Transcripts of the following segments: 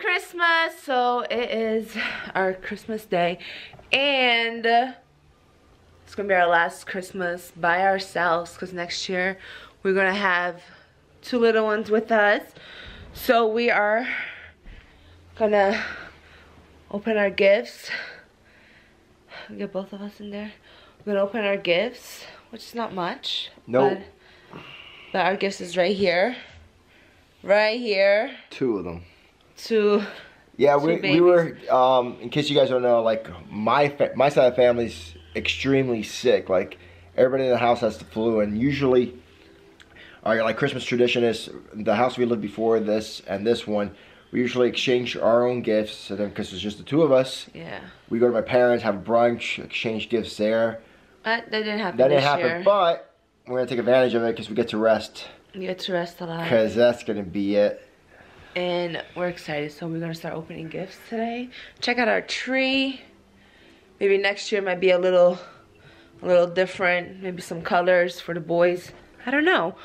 Christmas! So it is our Christmas day and it's gonna be our last Christmas by ourselves because next year we're gonna have two little ones with us. So we are gonna open our gifts. Get both of us in there. We're gonna open our gifts, which is not much. Nope. But, but our gifts is right here. Right here. Two of them. Two. Yeah, we, we were, um, in case you guys don't know, like, my fa- my side of the family's extremely sick. Like, everybody in the house has the flu, and usually, our, like, Christmas tradition is the house we lived before this and this one, we usually exchange our own gifts, so then, because it's just the two of us, Yeah. we go to my parents, have brunch, exchange gifts there. But that didn't happen That didn't happen, year. but we're going to take advantage of it because we get to rest, You get to rest a lot. because that's going to be it. And we're excited, so we're gonna start opening gifts today. Check out our tree. Maybe next year might be a little, a little different. Maybe some colors for the boys. I don't know.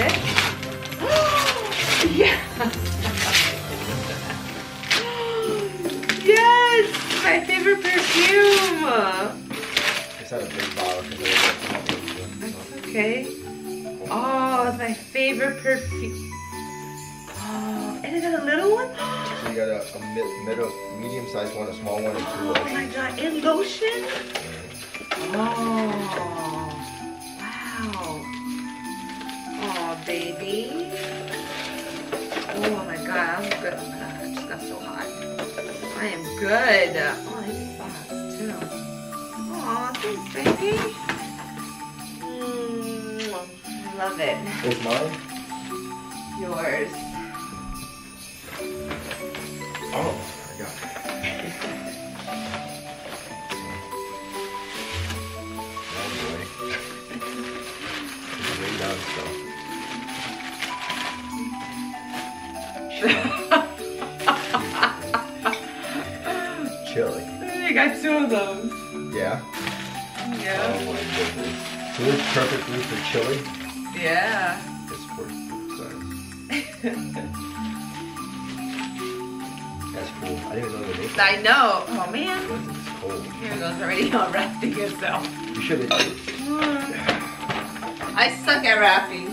It. yes. yes, my favorite perfume. It's not a big bottle. it's- Okay. Oh, it's my favorite perfume. Oh, and is it a little one? So you got a, a mid, middle, medium-sized one, a small one, and two. Oh my god, and lotion? Mm-hmm. Oh, good. Oh, it's fast too. Oh, thanks, baby. Mm, love it. It's mine. Yours. Oh, Of those. Yeah. Yeah. Oh my goodness. So this perfect food for chili. Yeah. It's for sorry. That's cool. I didn't know they. I know. Oh man. It's cold. Here goes already unwrapping yourself. You should have. I suck at wrapping.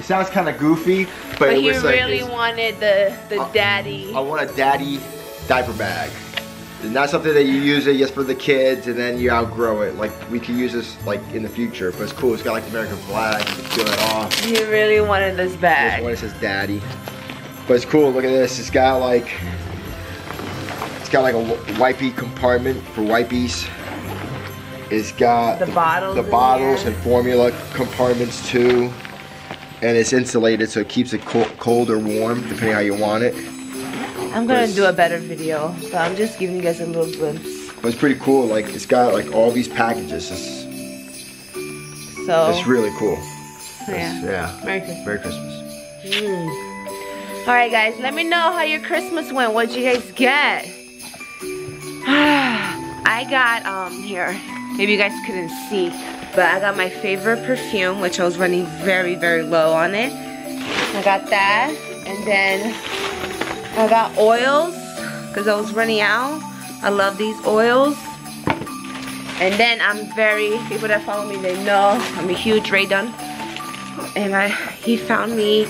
It sounds kind of goofy, but, But it he was like really this- wanted the the daddy. I want a daddy diaper bag. It's not something that you use it just for the kids and then you outgrow it. Like we could use this like in the future, but it's cool. It's got like the American flag. You peel it off. He really wanted this This bag. one it says daddy. But it's cool. Look at this. It's got like it's got like a wi- wipey compartment for wipies. It's got The bottles the bottles and formula compartments too. And it's insulated so it keeps it co- cold or warm depending how you want it. I'm gonna do a better video, but I'm just giving you guys a little glimpse. But it's pretty cool. Like it's got like all these packages. It's, So it's really cool. yeah. Yeah. Merry Christmas. Merry Christmas. Mm. All right, guys, let me know how your Christmas went. What'd you guys get? I got um here. Maybe you guys couldn't see, but I got my favorite perfume, which I was running very, very low on it. I got that, and then I got oils because I was running out. I love these oils. And then I'm very people that follow me, they know I'm a huge Rae Dunn and I he found me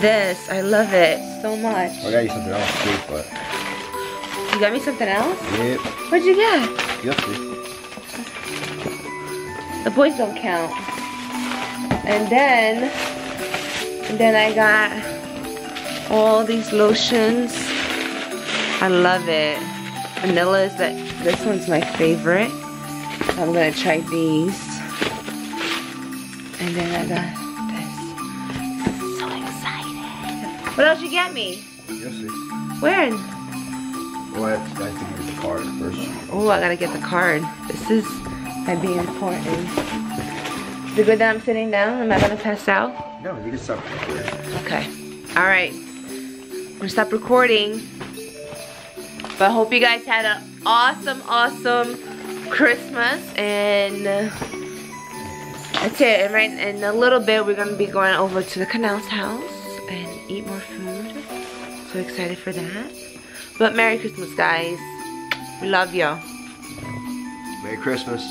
this. I love it so much. I got you something else too, but You got me something else? yep. What'd you get? Yep. The boys don't count. And then, and then I got all these lotions. I love it. Vanilla is that. This one's my favorite. I'm gonna try these. And then I got this. So excited. What else you get me? You'll see. Well, I have to, I have to give the card first. Oh, I gotta get the card. This is might be important. Is it good that I'm sitting down? Am I gonna pass out? No, you can stop here. Okay. All right. I'm gonna stop recording. But I hope you guys had an awesome, awesome Christmas. And uh, that's it. And right in a little bit, we're gonna be going over to the canal's house and eat more food. So excited for that. But Merry Christmas, guys. We love y'all. Merry Christmas.